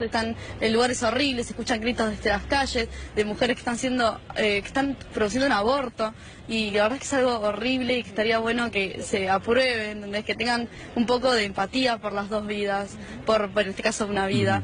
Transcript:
Están en lugares horribles, se escuchan gritos desde las calles de mujeres que están siendo, eh, que están produciendo un aborto y la verdad es que es algo horrible y que estaría bueno que se aprueben, que tengan un poco de empatía por las dos vidas, por, por en este caso una vida.